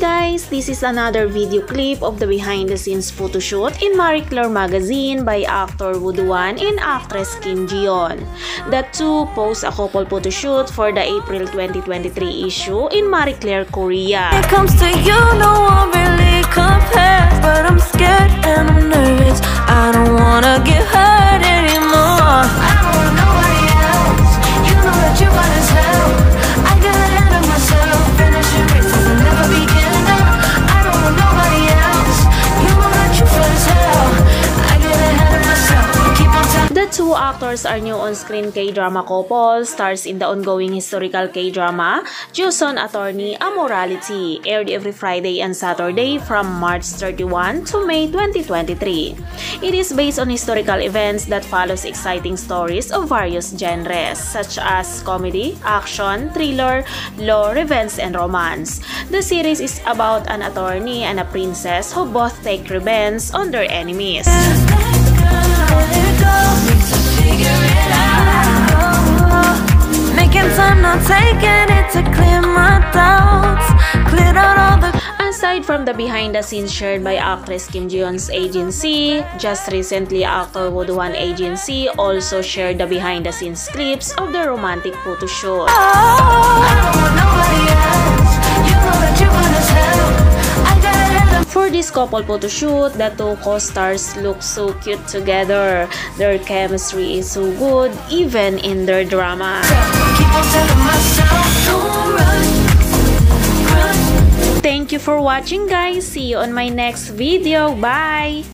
this is another video clip of the behind-the-scenes photoshoot in Marie Claire magazine by actor Woo Do-hwan and actress Kim Ji-yeon. The two post a couple photoshoot for the April 2023 issue in Marie Claire, Korea. it comes to you, no one really compares. But I'm scared and two actors are new on-screen K-drama couple, stars in the ongoing historical K-drama, Joseon Attorney A Morality, aired every Friday and Saturday from March 31 to May 2023. It is based on historical events that follows exciting stories of various genres, such as comedy, action, thriller, law, revenge, and romance. The series is about an attorney and a princess who both take revenge on their enemies. Aside from the behind the scenes shared by actress Kim Ji-yeon's agency, just recently actor Woo Do-hwan agency also shared the behind the scenes clips of the romantic photo shoot. I this couple photo shoot, the two co-stars look so cute together. Their chemistry is so good even in their drama. Thank you for watching guys. See you on my next video. Bye!